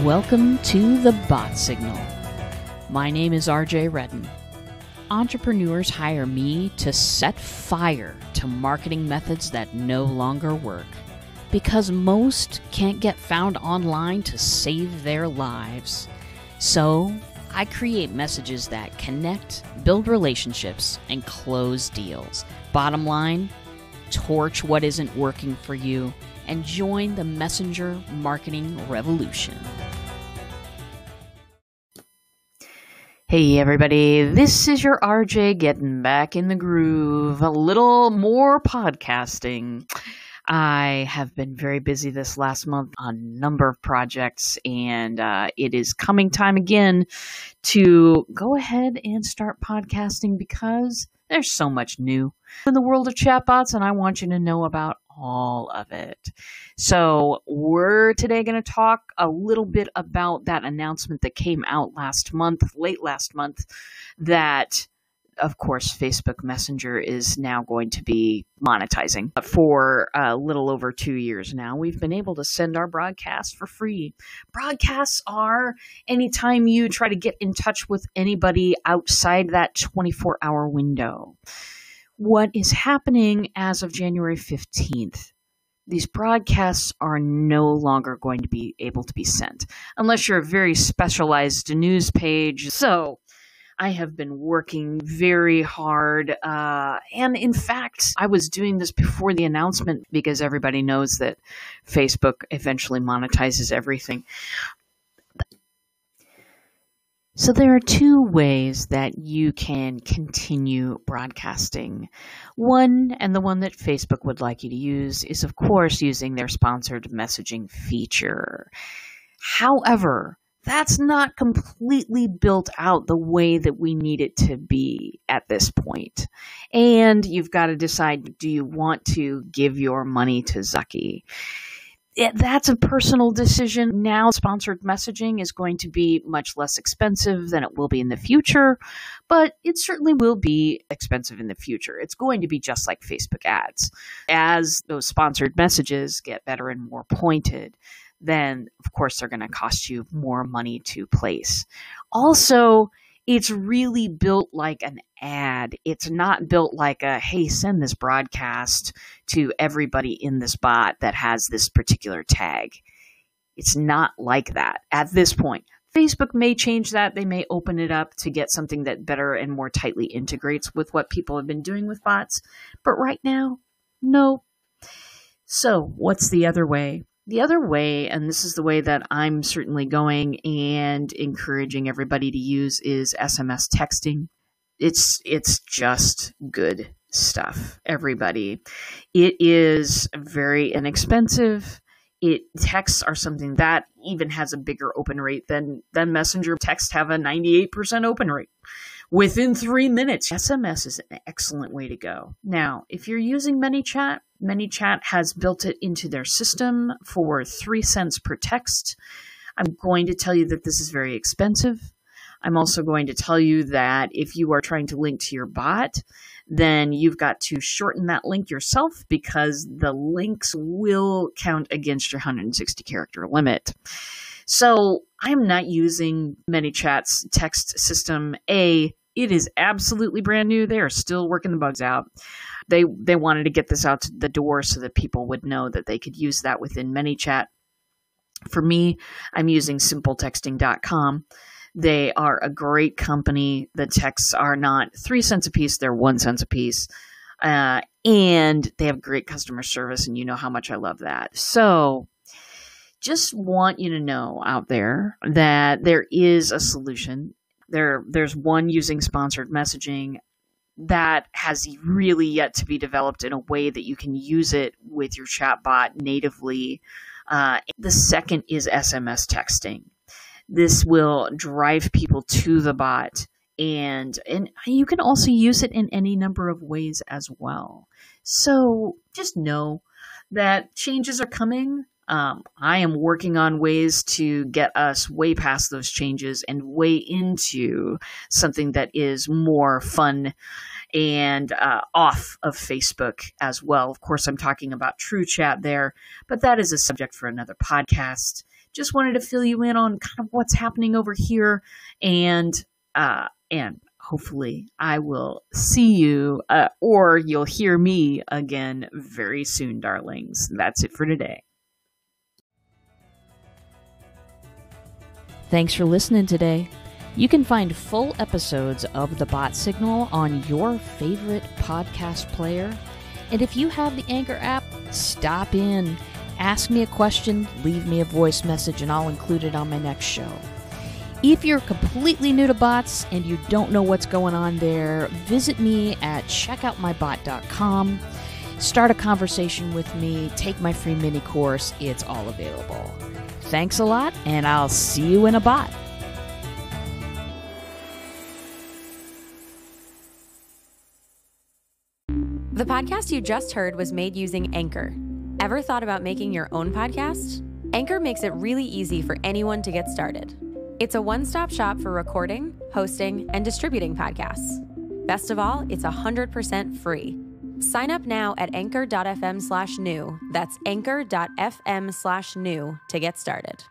Welcome to the Bot Signal. My name is RJ Redden. Entrepreneurs hire me to set fire to marketing methods that no longer work because most can't get found online to save their lives. So, I create messages that connect, build relationships, and close deals. Bottom line, torch what isn't working for you and join the messenger marketing revolution. Hey everybody, this is your RJ getting back in the groove. A little more podcasting. I have been very busy this last month on a number of projects, and uh, it is coming time again to go ahead and start podcasting because there's so much new in the world of chatbots, and I want you to know about all of it. So, we're today going to talk a little bit about that announcement that came out last month, late last month, that of course, Facebook Messenger is now going to be monetizing. For a little over two years now, we've been able to send our broadcasts for free. Broadcasts are anytime you try to get in touch with anybody outside that 24 hour window. What is happening as of January 15th these broadcasts are no longer going to be able to be sent unless you're a very specialized news page. So, I have been working very hard. Uh, and in fact, I was doing this before the announcement because everybody knows that Facebook eventually monetizes everything. So, there are two ways that you can continue broadcasting. One, and the one that Facebook would like you to use, is of course using their sponsored messaging feature. However, that's not completely built out the way that we need it to be at this point. And you've got to decide do you want to give your money to Zucky? It, that's a personal decision. Now, sponsored messaging is going to be much less expensive than it will be in the future, but it certainly will be expensive in the future. It's going to be just like Facebook ads. As those sponsored messages get better and more pointed, then of course they're going to cost you more money to place. Also, it's really built like an ad. It's not built like a, hey, send this broadcast to everybody in this bot that has this particular tag. It's not like that at this point. Facebook may change that. They may open it up to get something that better and more tightly integrates with what people have been doing with bots. But right now, no. So, what's the other way? The other way, and this is the way that I'm certainly going and encouraging everybody to use, is SMS texting. It's it's just good stuff, everybody. It is very inexpensive. It texts are something that even has a bigger open rate than than messenger texts have a 98% open rate within three minutes. SMS is an excellent way to go. Now, if you're using ManyChat, ManyChat has built it into their system for three cents per text. I'm going to tell you that this is very expensive. I'm also going to tell you that if you are trying to link to your bot, then you've got to shorten that link yourself because the links will count against your 160 character limit. So I'm not using ManyChat's text system A it is absolutely brand new. They are still working the bugs out. They they wanted to get this out to the door so that people would know that they could use that within ManyChat. For me, I'm using simpletexting.com. They are a great company. The texts are not three cents a piece; they're one cent a piece. Uh, and they have great customer service, and you know how much I love that. So, just want you to know out there that there is a solution. There, there's one using sponsored messaging that has really yet to be developed in a way that you can use it with your chatbot natively. Uh, the second is SMS texting. This will drive people to the bot, and and you can also use it in any number of ways as well. So just know that changes are coming. Um, I am working on ways to get us way past those changes and way into something that is more fun and uh, off of Facebook as well. Of course, I'm talking about True Chat there, but that is a subject for another podcast. Just wanted to fill you in on kind of what's happening over here, and uh, and hopefully I will see you uh, or you'll hear me again very soon, darlings. That's it for today. Thanks for listening today. You can find full episodes of The Bot Signal on your favorite podcast player. And if you have the Anchor app, stop in, ask me a question, leave me a voice message, and I'll include it on my next show. If you're completely new to bots and you don't know what's going on there, visit me at checkoutmybot.com. Start a conversation with me, take my free mini course, it's all available. Thanks a lot, and I'll see you in a bot. The podcast you just heard was made using Anchor. Ever thought about making your own podcast? Anchor makes it really easy for anyone to get started. It's a one stop shop for recording, hosting, and distributing podcasts. Best of all, it's 100% free. Sign up now at anchor.fm slash new. That's anchor.fm slash new to get started.